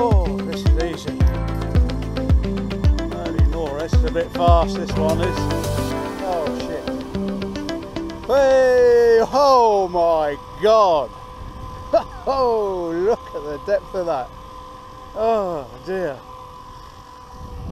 Oh, this is easy. Bloody is a bit fast this one is. Oh shit. Hey, oh my god. Oh, look at the depth of that. Oh dear.